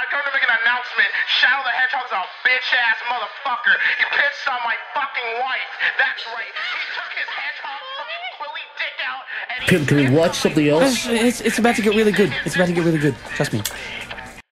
I come to make an announcement. Shadow the Hedgehog's a bitch ass motherfucker. He pissed on my fucking wife. That's right. He took his hedgehog fucking willy dick out and he Can, can we watch something else? It's, it's, it's about to get really good. It's about to get really good. Trust me.